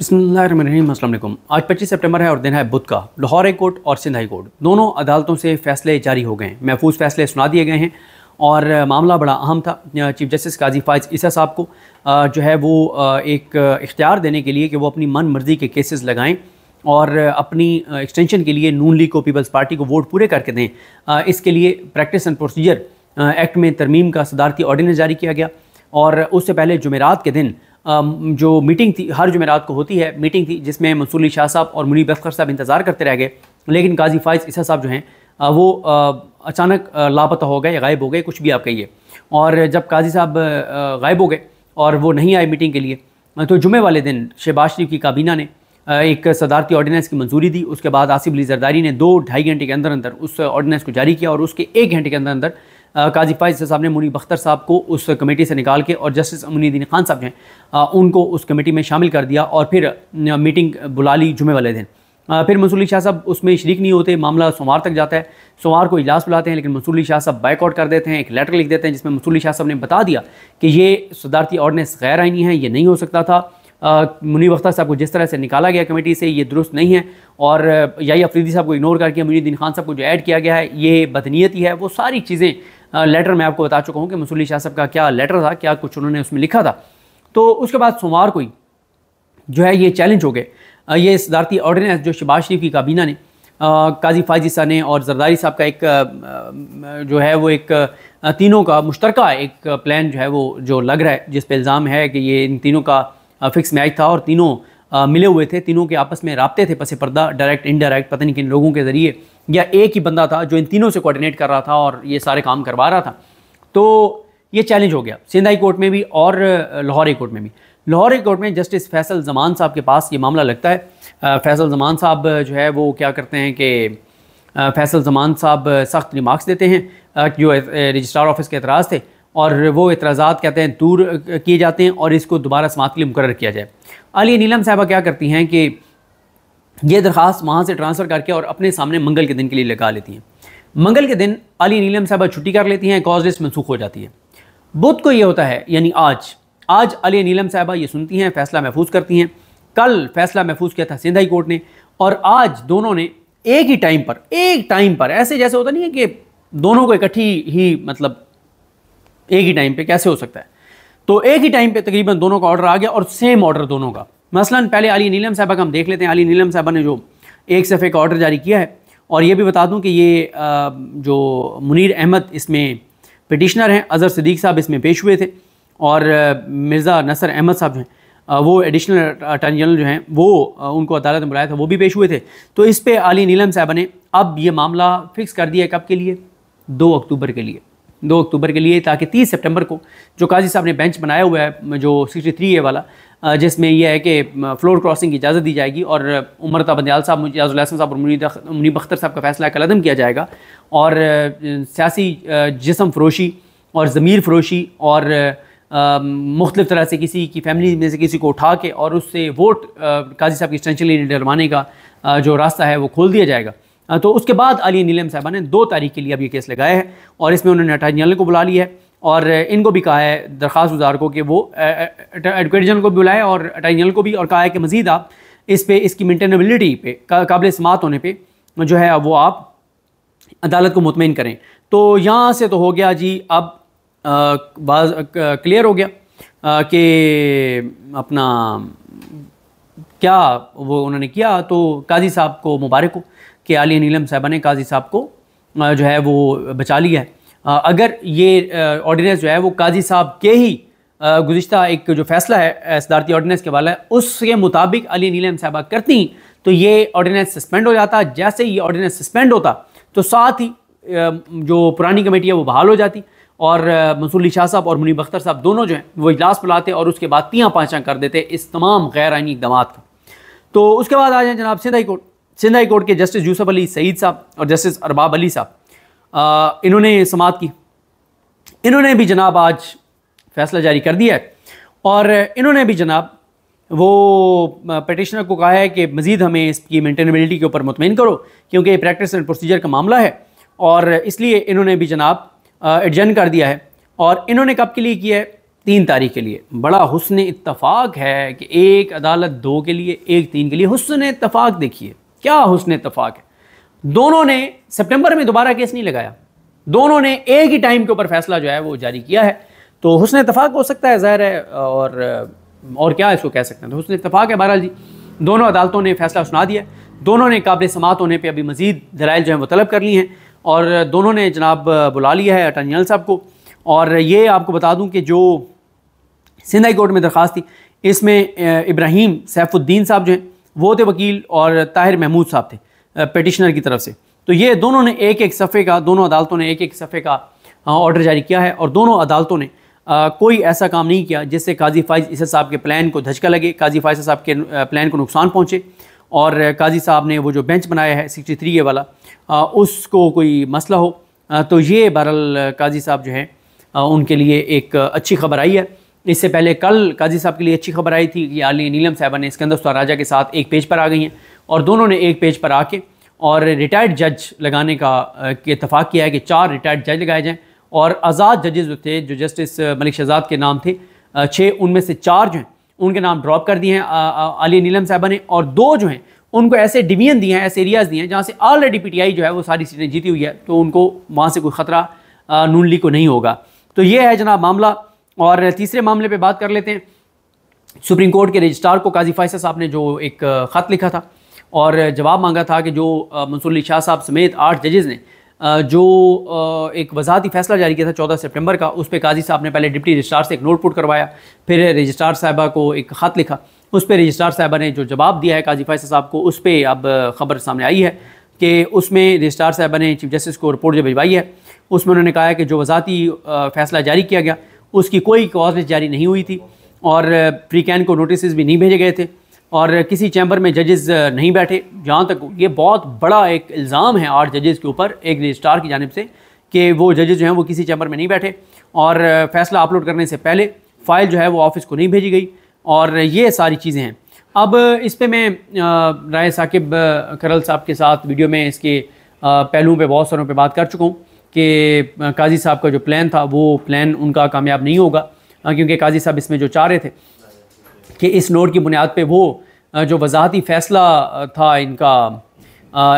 बसमीम आज 25 सितंबर है और दिन है बुध का। लाहौर हाई कोर्ट और सिंध हाई कोर्ट। दोनों अदालतों से फैसले जारी हो गए हैं। महफूज फैसले सुना दिए गए हैं और मामला बड़ा अहम था चीफ जस्टिस काजी फाइज ईसा साहब को। जो है वो एक इख्तियार देने के लिए कि वो अपनी मन मर्ज़ी के केसेस लगाएँ और अपनी एक्सटेंशन के लिए नून लीग को, पीपल्स पार्टी को वोट पूरे करके दें। इसके लिए प्रैक्टिस एंड प्रोसीजर एक्ट में तरमीम का सदारती ऑर्डिनेंस जारी किया गया और उससे पहले जुमेरात के दिन जो मीटिंग थी, हर जुमेरात को होती है, मीटिंग थी, जिसमें मंसूली शाह साहब और मुनीब अख्तर साहब इंतज़ार करते रह गए। लेकिन काजी फाइज ईसा साहब जो हैं वो अचानक लापता हो गए, गायब हो गए, कुछ भी आप कहिए। और जब काजी साहब गायब हो गए और वो नहीं आए मीटिंग के लिए तो जुमे वाले दिन शहबाज शरीफ की काबीना ने एक सदारती ऑर्डिनेंस की मंजूरी दी। उसके बाद आसिफ अली जरदारी ने दो, ढाई घंटे के अंदर अंदर उस ऑर्डिनेंस को जारी किया और उसके एक घंटे के अंदर अंदर काजी फाइज साहब ने मुनी बख्तर साहब को उस कमेटी से निकाल के और जस्टिस अमुद्दीन खान साहब हैं उनको उस कमेटी में शामिल कर दिया और फिर मीटिंग बुला ली जुमे वाले दिन। फिर मंसूली शाह साहब उसमें शरीक नहीं होते, मामला सोमवार तक जाता है। सोमवार को इजलास बुलाते हैं, लेकिन मंसूली शाह साहब बैकआउट कर देते हैं, एक लेटर लिख देते हैं, जिसमें मंसूली शाह साहब ने बता दिया कि ये सदारती ऑर्डनेंस गैर आइनी है, ये नहीं हो सकता था। मुनीब अख्तर साहब को जिस तरह से निकाला गया कमेटी से, ये दुरुस्त नहीं है और, या अफरीदी साहब को इग्नोर करके मुनीद्दीन खान साहब को जो ऐड किया गया है, ये बदनीयती है, वो सारी चीज़ें लेटर मैं आपको बता चुका हूँ कि मसूली शाह साहब का क्या लेटर था, क्या कुछ उन्होंने उसमें लिखा था। तो उसके बाद सोमवार को ही जो है ये चैलेंज हो गए। ये सदारती ऑर्डिनेंस जो शबाज शरीफ की काबीना ने काजी फाजी सा ने और जरदारी साहब का एक जो है वो एक तीनों का मुश्तर एक प्लान जो है वो, जो लग रहा है, जिस पर इल्ज़ाम है कि ये इन तीनों का फिक्स मैच था और तीनों मिले हुए थे, तीनों के आपस में रबते थे, पसे पर्दा डायरेक्ट इनडायरेक्ट पता नहीं किन लोगों के ज़रिए या एक ही बंदा था जो इन तीनों से कोऑर्डिनेट कर रहा था और ये सारे काम करवा रहा था। तो ये चैलेंज हो गया सिंध हाई कोर्ट में भी और लाहौर हाई कोर्ट में भी। लाहौर हाई कोर्ट में जस्टिस फैसल जमान साहब के पास ये मामला लगता है। फैसल जमान साहब जो है वो क्या करते हैं कि फैसल जमान साहब सख्त रिमार्क्स देते हैं जो रजिस्ट्रार ऑफ़िस के एतराज़ थे और वो एतराज़ा कहते हैं दूर किए जाते हैं और इसको दोबारा समात के लिए मुकर किया जाए। अली नीलम साहबा क्या करती हैं कि ये दरख्वास्त वहाँ से ट्रांसफ़र करके और अपने सामने मंगल के दिन के लिए लगा लेती हैं। मंगल के दिन अली नीलम साहबा छुट्टी कर लेती हैं कॉज लिस्ट मनसूख हो जाती है। बुध को ये होता है, यानी आज आज अली नीलम साहबा ये सुनती हैं, फ़ैसला महफूज करती हैं। कल फैसला महफूज किया था सिंध हाई कोर्ट ने और आज दोनों ने एक ही टाइम पर, एक टाइम पर, ऐसे जैसे होता नहीं है कि दोनों को इकट्ठी ही मतलब एक ही टाइम पे कैसे हो सकता है? तो एक ही टाइम पे तकरीबन दोनों का ऑर्डर आ गया और सेम ऑर्डर दोनों का। मसलन पहले अली नीलम साहबा का हम देख लेते हैं, अली नीलम साहबा ने जो एक सफ़े का ऑर्डर जारी किया है, और ये भी बता दूँ कि ये जो मुनीर अहमद इसमें पटिशनर हैं, अज़हर सदीक साहब इसमें पेश हुए थे, और मिर्ज़ा नसर अहमद साहब हैं वो एडिशनल अटर्नी जनरल जो हैं, वो उनको अदालत में बुलाया था, वो भी पेश हुए थे। तो इस पर अली नीलम साहबा ने अब ये मामला फ़िक्स कर दिया कब के लिए? दो अक्टूबर के लिए। दो अक्टूबर के लिए, ताकि तीस सितंबर को जो काजी साहब ने बेंच बनाया हुआ है, जो सिक्सटी थ्री ए वाला जिसमें यह है कि फ्लोर क्रॉसिंग की इजाज़त दी जाएगी और उमरता बंदयाल साहब मुजाजुलहसन साहब और मुनीब अख्तर साहब का फैसला कलदम किया जाएगा। और सियासी जिसम फरोशी और ज़मीर फरोशी और मुख्तलिफ़ तरह से किसी की फैमिली में से किसी को उठा के और उससे वोट काजी साहब की एक्सटेंशनली डलवाने का जो रास्ता है वो खोल दिया जाएगा। तो उसके बाद अली नीलम साहबा ने दो तारीख के लिए अब ये केस लगाया है और इसमें उन्होंने अटार्नी जनरल को बुला लिया है। और इनको भी कहा है दरख्वास्त गुजार को कि वो एडवोकेट जनरल को भी बुलाए और अटार्नी जनरल को भी और कहा है कि मज़ीद आप इस पर इसकी मेंटेनेबिलिटी पे काबिल समात होने पर जो है वो आप अदालत को मुतमिन करें। तो यहाँ से तो हो गया जी, अब बाज क्लियर हो गया कि अपना क्या वो उन्होंने किया। तो काजी साहब को मुबारक हो कि आलिया नीलम साहबा ने काजी साहब को जो है वो बचा लिया है। अगर ये ऑर्डिनेंस जो है वो काजी साहब के ही गुज्त एक जो फैसला है सदारती ऑर्डिनेंस के वाला है, उसके मुताबिक अली नीलम साहबा करती तो ये ऑर्डिनेंस सस्पेंड हो जाता। जैसे ये ऑर्डिनेंस सस्पेंड होता तो साथ ही जो पुरानी कमेटी है वो बहाल हो जाती और मंसूली शाह साहब और मुनीब अख्तर साहब दोनों जो हैं, वो इजलास बुलाते और उसके बाद तियाँ पाँचा कर देते इस तमाम गैर आइनी इकदाम का। तो उसके बाद आ जाए जनाब Sindh High Court. Sindh High Court के जस्टिस यूसफ अली सईद साहब और जस्टिस अरबाब अली साहब। इन्होंने समात की। इन्होंने भी जनाब आज फैसला जारी कर दिया है। और इन्होंने भी जनाब वो पटिशनर को कहा है कि मज़ीद हमें इसकी मेंटेनेबिलिटी के ऊपर मुतमिन करो, क्योंकि प्रैक्टिस एंड प्रोसीजर का मामला है। और इसलिए इन्होंने भी जनाब एडजन कर दिया है। और इन्होंने कब के लिए किया है? तीन तारीख के लिए। बड़ा हुसन इतफ़ाक़ है कि एक अदालत दो के लिए, एक तीन के लिए। हुसन इतफ़ाक़ देखिए, क्या हुसन इतफ़ाक़ है? दोनों ने सितंबर में दोबारा केस नहीं लगाया। दोनों ने एक ही टाइम के ऊपर फैसला जो है वो जारी किया है। तो हुसन इतफ़ाक़ हो सकता है, ज़ाहिर है, और और क्या इसको कह सकते हैं? तो हुसन इतफ़ाक़ है बहरहाल जी। दोनों अदालतों ने फैसला सुना दिया। दोनों ने काबिल समात होने पर अभी मज़ीद दलाइल जो है वो तलब कर ली हैं। और दोनों ने जनाब बुला लिया है अटर्नी जनरल साहब को। और ये आपको बता दूँ कि जो सिंध हाई कोर्ट में दरख्वास्त थी, इसमें इब्राहिम सैफुद्दीन साहब जो हैं, वो थे वकील और ताहिर महमूद साहब थे। पटिशनर की तरफ़ से। तो ये दोनों ने एक एक सफ़े का दोनों अदालतों ने एक एक सफ़े का ऑर्डर जारी किया है और दोनों अदालतों ने आ, कोई ऐसा काम नहीं किया जिससे काजी फाइज इस साहब के प्लान को धचका लगे काजी फाइज साहब के प्लान को नुकसान पहुँचे और काजी साहब ने वो जो बेंच बनाया है सिक्सटी थ्री ए वाला आ, उसको कोई मसला हो आ, तो ये बहरल काजी साहब जो है उनके लिए एक अच्छी खबर आई है। इससे पहले कल काजी साहब के लिए अच्छी खबर आई थी कि आली नीलम साहबा ने सिकंदर राजा के साथ एक पेज पर आ गई हैं। और दोनों ने एक पेज पर आके और रिटायर्ड जज लगाने का इतफाक़ किया है कि चार रिटायर्ड जज लगाए जाएँ और आज़ाद जजेज़ जो थे, जो जस्टिस मलिक शहजाद के नाम थे छः उनमें से चार जो हैं, उनके नाम ड्रॉप कर दिए हैं अली नीलम साहबा ने और दो जो हैं, उनको ऐसे डिवीज़न दिए हैं, ऐसे एरियाज़ दिए हैं, जहाँ से ऑलरेडी पीटीआई जो है वो सारी सीटें जीती हुई है तो उनको वहाँ से कोई ख़तरा नून लीग को नहीं होगा। तो ये है जनाब मामला और तीसरे मामले पे बात कर लेते हैं। सुप्रीम कोर्ट के रजिस्ट्रार को काजी फायसा साहब ने जो एक ख़त लिखा था और जवाब मांगा था कि जो मंसूर शाह साहब समेत आठ जजेज़ ने जो एक वजाहती फैसला जारी किया था चौदह सितंबर का, उस पर काजी साहब ने पहले डिप्टी रजिस्ट्रार से एक नोट पुट करवाया, फिर रजिस्ट्रार साहबा को एक ख़त लिखा। उस पर रजिस्ट्रार साहबा ने जो जवाब दिया है काजी फायसा साहब को, उस पर अब ख़बर सामने आई है कि उसमें रजिस्ट्रार साहबा ने चीफ जस्टिस को रिपोर्ट जो भिजवाई है, उसमें उन्होंने कहा है कि जो वजाती फ़ैसला जारी किया गया, उसकी कोई कॉज जारी नहीं हुई थी और प्री कैन को नोटिस भी नहीं भेजे गए थे। और किसी चैम्बर में जजेस नहीं बैठे, जहाँ तक ये बहुत बड़ा एक इल्ज़ाम है आठ जजेस के ऊपर, एक रजिस्ट्रार की जानब से, कि वो जजेस जो हैं वो किसी चैम्बर में नहीं बैठे। और फैसला अपलोड करने से पहले फ़ाइल जो है वो ऑफ़िस को नहीं भेजी गई। और ये सारी चीज़ें हैं। अब इस पर मैं राय साकिब करल साहब के साथ वीडियो में इसके पहलुओं पे, बहुत सारों पे बात कर चुका हूँ कि काजी साहब का जो प्लान था, वो प्लान उनका कामयाब नहीं होगा क्योंकि काजी साहब इसमें जो चाह रहे थे कि इस नोट की बुनियाद पर वो जो वजाहती फ़ैसला था इनका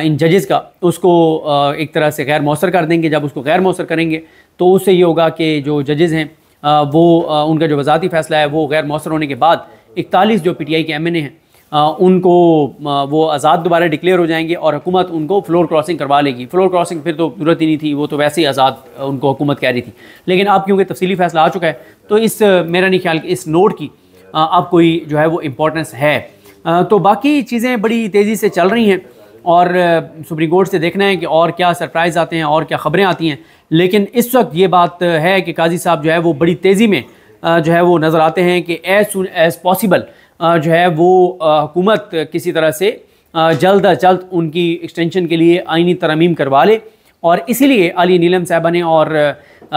इन जजेज़ का, उसको एक तरह से गैर मौसर कर देंगे। जब उसको गैर मौसर करेंगे तो उससे ये होगा कि जो जजेज़ हैं वो उनका जो वजाहती फ़ैसला है, वो गैर मौसर होने के बाद इकतालीस जो पी टी आई के एम एन ए हैं उनको वो आज़ाद दोबारा डिक्लेयर हो जाएँगे और हुकूमत उनको फ्लोर क्रॉसिंग करवा लेगी। फ्लोर क्रॉसिंग फिर तो ज़रूरत ही नहीं थी, वो तो वैसे ही आज़ाद उनको हुकूमत कह रही थी। लेकिन अब क्योंकि तफसीली फैसला आ चुका है तो इस, मेरा नहीं ख्याल कि इस नोट की अब कोई जो है वो इम्पोर्टेंस है। तो बाकी चीज़ें बड़ी तेज़ी से चल रही हैं और सुप्रीम कोर्ट से देखना है कि और क्या सरप्राइज़ आते हैं, और क्या ख़बरें आती हैं। लेकिन इस वक्त ये बात है कि काजी साहब जो है वो बड़ी तेज़ी में जो है वो नज़र आते हैं कि एज़ सुन एज़ पॉसिबल जो है वो हुकूमत किसी तरह से जल्द अज जल्द उनकी एक्सटेंशन के लिए आइनी तरमीम करवा ले। और इसीलिए अली नीलम साहबा ने और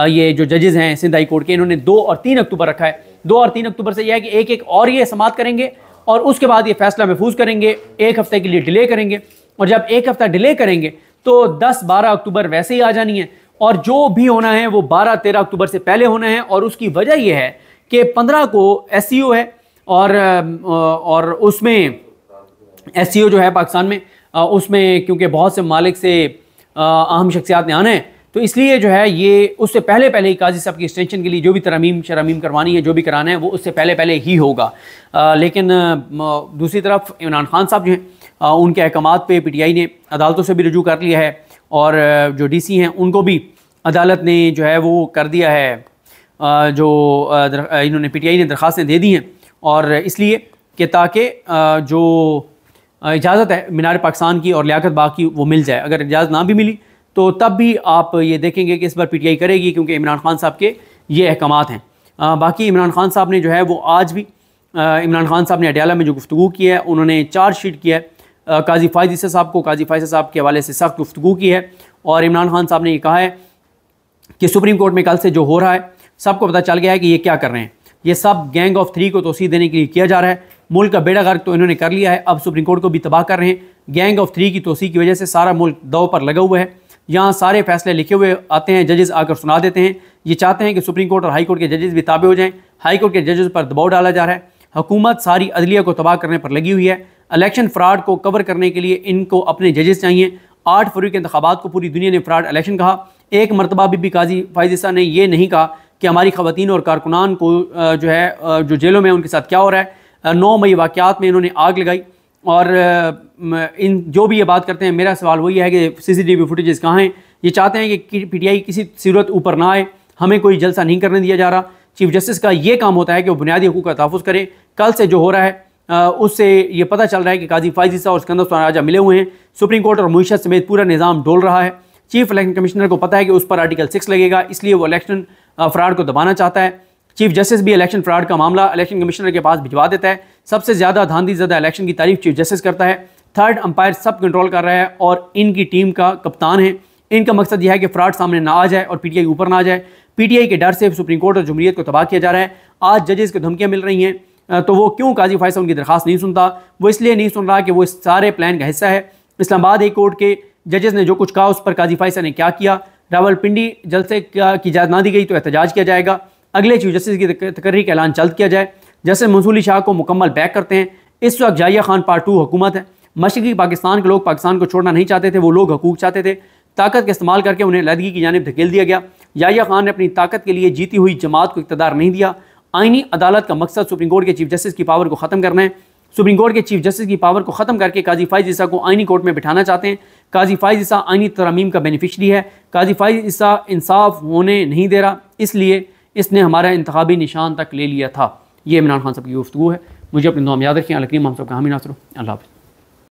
ये जो जजेज़ हैं सिंध हाई कोर्ट के, इन्होंने दो और तीन अक्टूबर रखा है। दो और तीन अक्टूबर से यह है कि एक एक और ये समात करेंगे और उसके बाद ये फैसला महफूज करेंगे, एक हफ़्ते के लिए डिले करेंगे। और जब एक हफ़्ता डिले करेंगे तो दस बारह अक्टूबर वैसे ही आ जानी है। और जो भी होना है, वो बारह तेरह अक्टूबर से पहले होना है और उसकी वजह यह है कि पंद्रह को एस है और और उसमें एस जो है पाकिस्तान में, उसमें क्योंकि बहुत से मालिक से अहम शख्सियात ने आना है। तो इसलिए जो है ये उससे पहले पहले ही काजी साहब की एक्सटेंशन के लिए जो भी तरमीम शरामीम करवानी है जो भी कराना है वो उससे पहले पहले ही होगा। आ, लेकिन दूसरी तरफ़ इमरान खान साहब जो हैं उनके अहकाम पे पी टी आई ने अदालतों से भी रजू कर लिया है और जो डी सी हैं उनको भी अदालत ने जो है वो कर दिया है। जो इन्होंने पी टी आई ने दरख्वास्तें दे दी हैं और इसलिए कि ताकि जो इजाज़त है मीनार पाकिस्तान की और लियाकत बाग की वो मिल जाए। अगर इजाज़त ना भी मिली तो तब भी आप ये देखेंगे कि इस बार पी टी आई करेगी, क्योंकि इमरान खान साहब के ये अहकाम हैं। बाकी इमरान खान साहब ने जो है वो आज भी इमरान खान साहब ने अडयाला में जो गुफ्तु की है, उन्होंने चार्ज शीट किया है काजी फायद साहब को, काजी फायद साहब के हवाले से सख्त गुफ्तु की है। और इमरान खान साहब ने ये कहा है कि सुप्रीम कोर्ट में कल से जो हो रहा है, सबको पता चल गया है कि ये क्या कर रहे हैं। ये सब गैंग ऑफ़ थ्री को तोसी देने के लिए किया जा रहा है। मुल्क का बेड़ा गर्क तो इन्होंने कर लिया है। अब सुप्रीम कोर्ट को भी तबाह कर रहे हैं। गैंग ऑफ़ थ्री की तोसी की वजह से सारा मुल्क दो पर लगा हुआ है। यहाँ सारे फैसले लिखे हुए आते हैं जजेस आकर सुना देते हैं। ये चाहते हैं कि सुप्रीम कोर्ट और हाई कोर्ट के जजेस भी ताबे हो जाएँ। हाई कोर्ट के जजेस पर दबाव डाला जा रहा है। हुकूमत सारी अदलिया को तबाह करने पर लगी हुई है। इलेक्शन फ्रॉड को कवर करने के लिए इनको अपने जजेस चाहिए। आठ फरवरी के इंतबात को पूरी दुनिया ने फ्रॉड इलेक्शन कहा। एक मरतबा बीबी काजी फायजिसा ने यह नहीं कहा कि हमारी खवतिन और कारकुनान को जो है जो जेलों में उनके साथ क्या हो रहा है। नौ मई वाक़ात में इन्होंने आग लगाई। और इन जो भी ये बात करते हैं, मेरा सवाल वही है कि C C T V footages कहाँ हैं? ये चाहते हैं कि पी टी आई किसी सूरत ऊपर ना आए, हमें कोई जलसा नहीं करने दिया जा रहा। चीफ जस्टिस का ये काम होता है कि वो बुनियादी हकूक़ का तहफ़ करे। कल से जो हो रहा है उससे ये पता चल रहा है कि काजी फायजीसा और सिकंदर राजा मिले हुए हैं। सुप्रीम कोर्ट और मीशत समेत पूरा निज़ाम डोल रहा है। चीफ इलेक्शन कमिश्नर को पता है कि उस पर आर्टिकल सिक्स लगेगा, इसलिए वो इलेक्शन फ्रॉड को दबाना चाहता है। चीफ जस्टिस भी इलेक्शन फ्रॉड का मामला इलेक्शन कमिश्नर के पास भिजवा देता है। सबसे ज़्यादा धांधी ज़्यादा इलेक्शन की तारीफ़ चीफ जस्टिस करता है। थर्ड, अंपायर सब कंट्रोल कर रहा है और इनकी टीम का कप्तान है। इनका मकसद यह है कि फ्रॉड सामने ना आ जाए और पीटीआई ऊपर ना आ जाए। पीटीआई के डर से सुप्रीम कोर्ट और जमहूरियत को तबाह किया जा रहा है। आज जजेस को धमकियाँ मिल रही हैं। तो वो क्यों काजी फायसा उनकी दरखास्त नहीं सुनता? वो इसलिए नहीं सुन रहा कि वो इस सारे प्लान का हिस्सा है। इस्लामाबाद हाई कोर्ट के जजेस ने जो कुछ कहा उस पर काजी फायसा ने क्या किया? रावलपिंडी जलसे की इजाज़त ना दी गई तो एहतजाज किया जाएगा। अगले चीफ जस्टिस की तकर्री का ऐलान जल्द किया जाए, जैसे मंसूली शाह को मुकम्मल बैक करते हैं। इस वक्त जाहिया खान पार्ट टू हुकूमत है। मशरकी पाकिस्तान के लोग पाकिस्तान को छोड़ना नहीं चाहते थे, वो लोग हकूक चाहते थे। ताकत का इस्तेमाल करके उन्हें लदगी की जानब धकेल दिया गया। याहिया खान ने अपनी ताकत के लिए जीती हुई जमात को इकतदार नहीं दिया। आइनी अदालत का मकसद सुप्रीम कोर्ट के चीफ जस्टिस की पावर को ख़त्म करना है। सुप्रीम कोर्ट के चीफ जस्टिस की पावर को ख़त्म करके काजी फाइज ईसा को आइनी कोर्ट में बिठाना चाहते हैं। काजी फाइज ईसा आइनी तरमीम का बेनिफिशरी है। काजी फाइज ईसा इंसाफ होने नहीं दे रहा, इसलिए इसने हमारा इंतबी निशान तक ले लिया था। ये इमरान खान साहब की गुफ्तु है। मुझे अपनी नाम याद रखें। अलकरीम हम सब का हामी नासर अल्लाह हाफ़